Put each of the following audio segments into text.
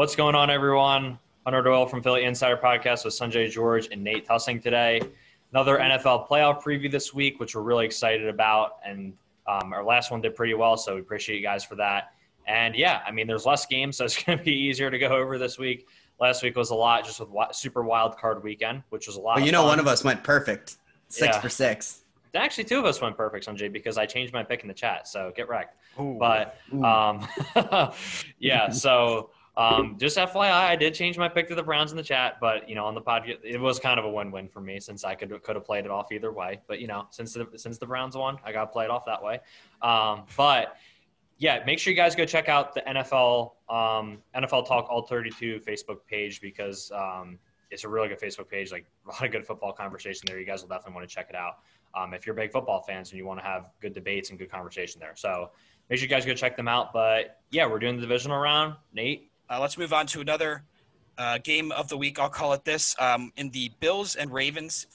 What's going on, everyone? Hunter Doyle from Philly Insider Podcast with Sanjay George and Nate Tusing today. Another NFL playoff preview this week, which we're really excited about. And um, our last one did pretty well, so we appreciate you guys for that. And yeah, I mean, there's less games, so it's going to be easier to go over this week. Last week was a lot just with super wild card weekend, which was a lot. Well, you know, fun. one of us went perfect, six yeah. for six. Actually, two of us went perfect, Sanjay, because I changed my pick in the chat. So get wrecked. Ooh. But um, yeah, so um, just FYI, I did change my pick to the Browns in the chat, but you know, on the podcast, it was kind of a win-win for me since I could could have played it off either way. But you know, since the since the Browns won, I got to play it off that way. Um, but yeah, make sure you guys go check out the NFL um, NFL Talk All 32 Facebook page because um, it's a really good Facebook page. Like a lot of good football conversation there. You guys will definitely want to check it out um, if you're big football fans and you want to have good debates and good conversation there. So make sure you guys go check them out. But yeah, we're doing the divisional round. Nate, uh, let's move on to another uh, game of the week. I'll call it this. Um, in the Bills and Ravens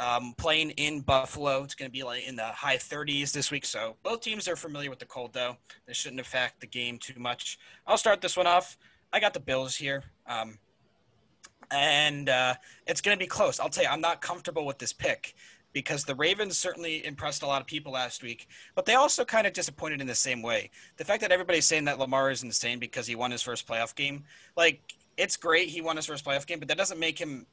um, playing in Buffalo, it's going to be like in the high 30s this week. So both teams are familiar with the cold, though. This shouldn't affect the game too much. I'll start this one off. I got the Bills here. Um, and uh, it's going to be close. I'll tell you, I'm not comfortable with this pick because the Ravens certainly impressed a lot of people last week, but they also kind of disappointed in the same way. The fact that everybody's saying that Lamar is insane because he won his first playoff game, like it's great he won his first playoff game, but that doesn't make him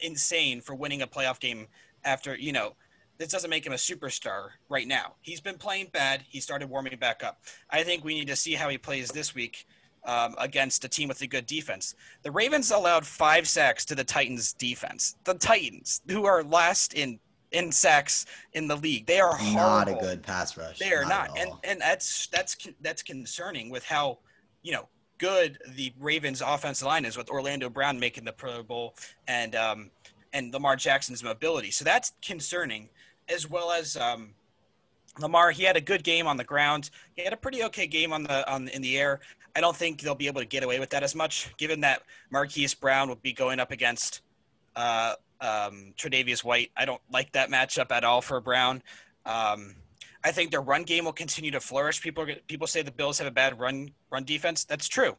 insane for winning a playoff game after, you know, this doesn't make him a superstar right now. He's been playing bad. He started warming back up. I think we need to see how he plays this week um, against a team with a good defense. The Ravens allowed five sacks to the Titans defense. The Titans, who are last in in sacks in the league. They are horrible. not a good pass rush. They are not, not. and and that's that's that's concerning with how you know good the Ravens' offensive line is with Orlando Brown making the Pro Bowl and um, and Lamar Jackson's mobility. So that's concerning, as well as um, Lamar. He had a good game on the ground. He had a pretty okay game on the on in the air. I don't think they'll be able to get away with that as much, given that Marquise Brown will be going up against uh, um, Tre'Davious White. I don't like that matchup at all for Brown. Um, I think their run game will continue to flourish. People people say the Bills have a bad run run defense. That's true,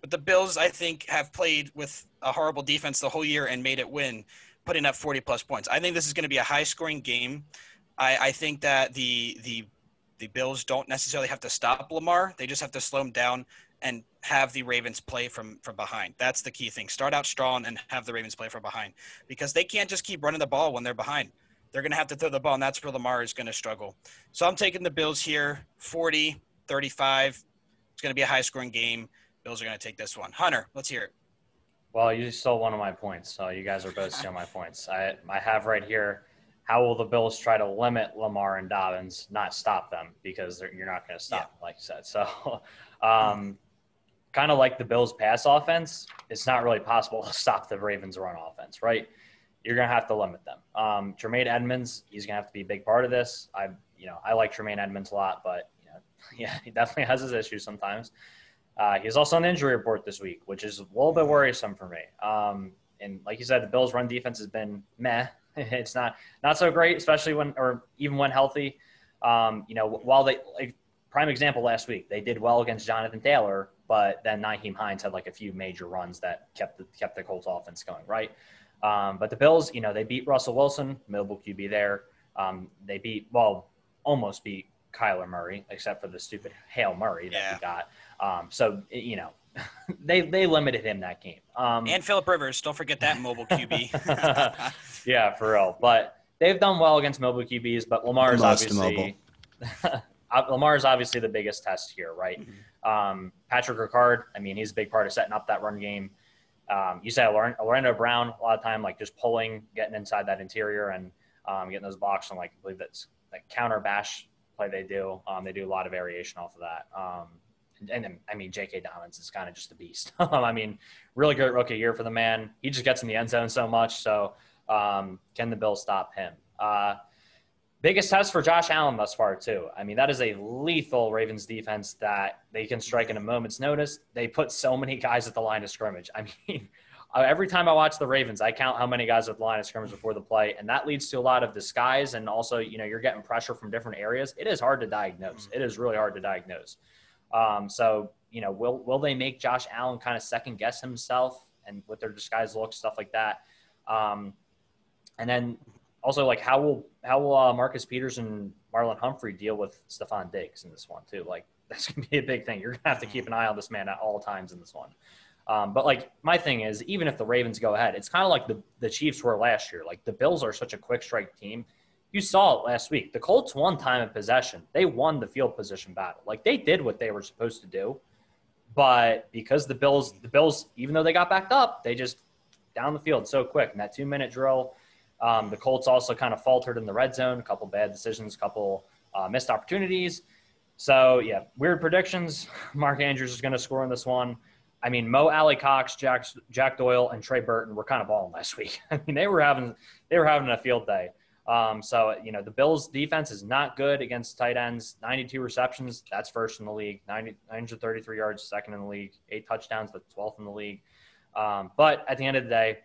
but the Bills I think have played with a horrible defense the whole year and made it win, putting up 40 plus points. I think this is going to be a high scoring game. I, I think that the the the Bills don't necessarily have to stop Lamar. They just have to slow him down and have the Ravens play from from behind. That's the key thing. Start out strong and have the Ravens play from behind because they can't just keep running the ball when they're behind. They're going to have to throw the ball, and that's where Lamar is going to struggle. So I'm taking the Bills here 40, 35. It's going to be a high scoring game. Bills are going to take this one. Hunter, let's hear it. Well, you stole one of my points. So you guys are both stealing my points. I, I have right here how will the Bills try to limit Lamar and Dobbins, not stop them because you're not going to stop, yeah. like you said. So, um, kind of like the Bills' pass offense, it's not really possible to stop the Ravens' run offense, right? You're going to have to limit them. Um, Tremaine Edmunds, he's going to have to be a big part of this. I, you know, I like Tremaine Edmunds a lot, but you know, yeah, he definitely has his issues sometimes. Uh, he's also on the injury report this week, which is a little bit worrisome for me. Um, and like you said, the Bills' run defense has been meh. it's not not so great, especially when or even when healthy. Um, you know, while they like prime example last week, they did well against Jonathan Taylor, but then Nyheim Hines had like a few major runs that kept the, kept the Colts offense going, right? Um, but the Bills, you know, they beat Russell Wilson, mobile QB there. Um, they beat, well, almost beat Kyler Murray, except for the stupid Hail Murray that yeah. he got. Um, so, you know, they they limited him that game. Um, and Philip Rivers, don't forget that mobile QB. yeah, for real. But they've done well against mobile QBs, but Lamar is obviously Lamar is obviously the biggest test here, right? Mm-hmm. Um, Patrick Ricard, I mean, he's a big part of setting up that run game. Um, you said Orlando Brown a lot of time, like just pulling, getting inside that interior and um, getting those blocks. And like, I believe that's like counter bash play they do. Um, they do a lot of variation off of that. Um, and, and, I mean, J.K. Dobbins is kind of just a beast. I mean, really great rookie year for the man. He just gets in the end zone so much. So um, can the Bills stop him? Uh, biggest test for Josh Allen thus far, too. I mean, that is a lethal Ravens defense that they can strike in a moment's notice. They put so many guys at the line of scrimmage. I mean, every time I watch the Ravens, I count how many guys at the line of scrimmage before the play, and that leads to a lot of disguise and also, you know, you're getting pressure from different areas. It is hard to diagnose. It is really hard to diagnose. Um, so you know, will will they make Josh Allen kind of second guess himself and with their disguise looks, stuff like that? Um, and then also like how will how will uh, Marcus Peters and Marlon Humphrey deal with Stefon Diggs in this one too? Like that's gonna be a big thing. You're gonna have to keep an eye on this man at all times in this one. Um, but like my thing is, even if the Ravens go ahead, it's kind of like the the Chiefs were last year. Like the Bills are such a quick strike team. You saw it last week. The Colts won time of possession. They won the field position battle. Like they did what they were supposed to do. But because the Bills, the Bills, even though they got backed up, they just down the field so quick. And that two minute drill, um, the Colts also kind of faltered in the red zone. A couple bad decisions, a couple uh, missed opportunities. So yeah, weird predictions. Mark Andrews is going to score in this one. I mean, Mo Alie-Cox, Jack Jack Doyle, and Trey Burton were kind of balling last week. I mean, they were having they were having a field day. Um, so you know, the Bills' defense is not good against tight ends. 92 receptions, that's first in the league. 90, 933 yards, second in the league. Eight touchdowns, the 12th in the league. Um, but at the end of the day,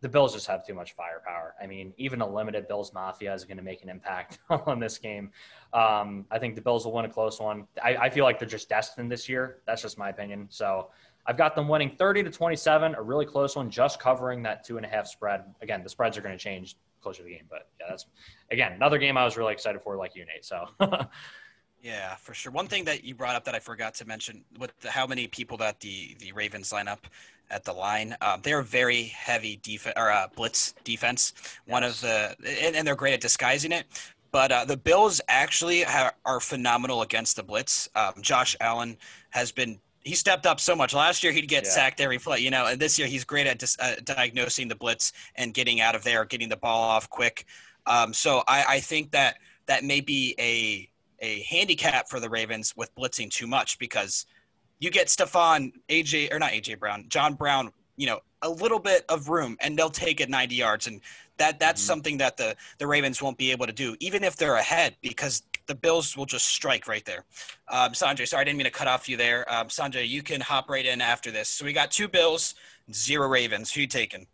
the Bills just have too much firepower. I mean, even a limited Bills Mafia is going to make an impact on this game. Um, I think the Bills will win a close one. I, I, feel like they're just destined this year. That's just my opinion. So I've got them winning 30 to 27, a really close one, just covering that two and a half spread. Again, the spreads are going to change closer to the game, but yeah, that's again another game I was really excited for, like you, Nate. So. Yeah, for sure. One thing that you brought up that I forgot to mention with the, how many people that the the Ravens line up at the line. Um, they're very heavy defense or uh, blitz defense. One of the and, and, they're great at disguising it. But uh, the Bills actually have, are phenomenal against the blitz. Um, Josh Allen has been he stepped up so much. Last year he'd get yeah. sacked every play, you know, and this year he's great at dis, uh, diagnosing the blitz and getting out of there, getting the ball off quick. Um, so I, I think that that may be a a handicap for the Ravens with blitzing too much because you get Stefon, AJ, or not AJ Brown, John Brown, you know, a little bit of room and they'll take it 90 yards. And that that's mm-hmm. something that the, the Ravens won't be able to do, even if they're ahead, because the Bills will just strike right there. Um, Sanjay, sorry, I didn't mean to cut off you there. Um, Sanjay, you can hop right in after this. So we got two Bills, zero Ravens. Who you taking?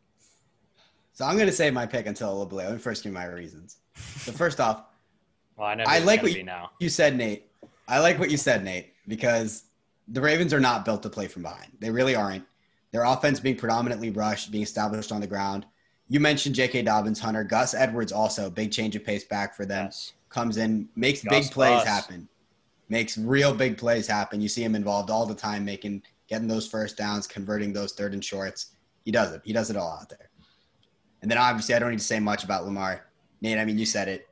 So I'm going to save my pick until a little bit later. Let me first give my reasons. So first off, well, I, know I like what you, you said, Nate. I like what you said, Nate, because the Ravens are not built to play from behind. They really aren't. Their offense being predominantly rushed, being established on the ground. You mentioned J.K. Dobbins, Hunter, Gus Edwards also big change of pace back for them. Yes. Comes in, makes Gus big plays happen, makes real big plays happen. You see him involved all the time, making getting those first downs, converting those third and shorts. He does it. He does it all out there. And then obviously, I don't need to say much about Lamar. Nate, I mean, you said it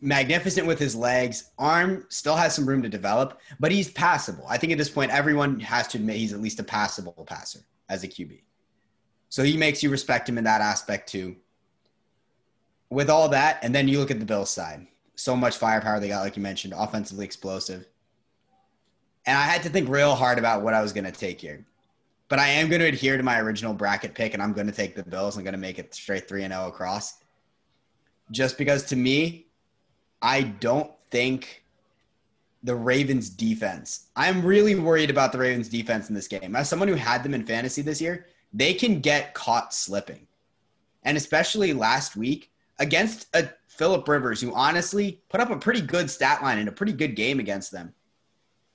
magnificent with his legs. Arm still has some room to develop, but he's passable. I think at this point, everyone has to admit he's at least a passable passer as a QB. So he makes you respect him in that aspect too. With all that, and then you look at the Bills side. So much firepower they got, like you mentioned, offensively explosive. And I had to think real hard about what I was going to take here. But I am going to adhere to my original bracket pick, and I'm going to take the Bills. I'm going to make it straight 3 and 0 across. Just because to me, I don't think the Ravens defense. I'm really worried about the Ravens defense in this game. As someone who had them in fantasy this year, they can get caught slipping. And especially last week against a Philip Rivers who honestly put up a pretty good stat line and a pretty good game against them.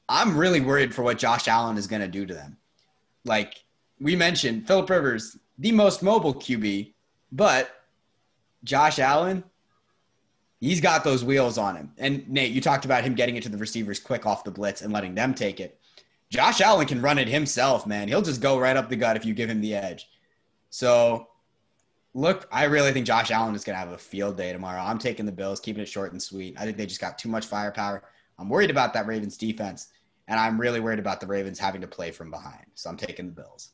I'm really worried for what Josh Allen is going to do to them. Like we mentioned, Philip Rivers, the most mobile QB, but Josh Allen, he's got those wheels on him. And Nate, you talked about him getting it to the receivers quick off the blitz and letting them take it. Josh Allen can run it himself, man. He'll just go right up the gut if you give him the edge. So, look, I really think Josh Allen is going to have a field day tomorrow. I'm taking the Bills, keeping it short and sweet. I think they just got too much firepower. I'm worried about that Ravens defense, and I'm really worried about the Ravens having to play from behind. So, I'm taking the Bills.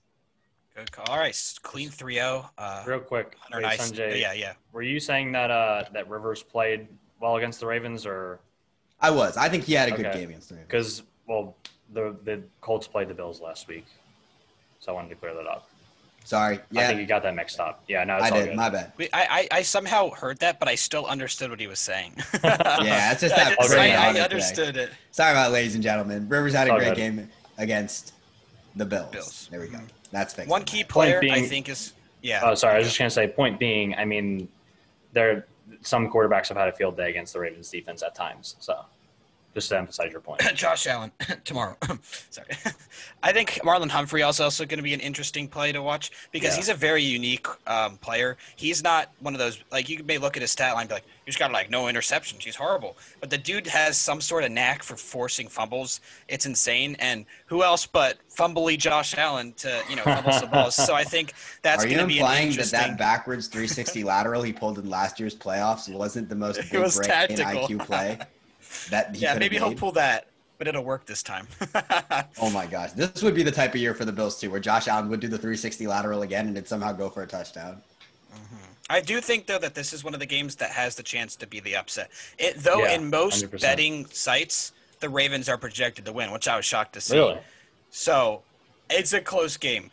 Good call. All right, clean 3-0. Uh, Real quick, wait, nice. Sanjay, yeah, yeah. Were you saying that uh, that Rivers played well against the Ravens, or? I was. I think he had a okay. good game against the Ravens. Because well, the the Colts played the Bills last week, so I wanted to clear that up. Sorry. Yeah. I think you got that mixed up. Yeah, no, I did. Good. My bad. I, I, I somehow heard that, but I still understood what he was saying. yeah, it's just that. I, I, understood it. Sorry about, it, ladies and gentlemen. Rivers had a great good. game against the Bills. Bills. There we go. That's fixed. One key player being, I think is yeah. Oh, sorry. I was just gonna say. Point being, I mean, there some quarterbacks have had a field day against the Ravens defense at times. So just to emphasize your point. Josh Allen tomorrow. Sorry. I think Marlon Humphrey also also going to be an interesting play to watch because Yeah. he's a very unique um, player. He's not one of those like you may look at his stat line and be like he's got like no interceptions. He's horrible, but the dude has some sort of knack for forcing fumbles. It's insane. And who else but fumbly Josh Allen to you know fumble some balls? So I think that's going to be an implying that interesting. that backwards 360 lateral he pulled in last year's playoffs wasn't the most It big was brain tactical. IQ play that he yeah, maybe have he'll pull that, but it'll work this time. Oh my gosh, this would be the type of year for the Bills too, where Josh Allen would do the 360 lateral again and it'd somehow go for a touchdown. Mm-hmm. I do think though that this is one of the games that has the chance to be the upset. It though Yeah, in most 100%. betting sites the Ravens are projected to win, which I was shocked to see. Really? So it's a close game.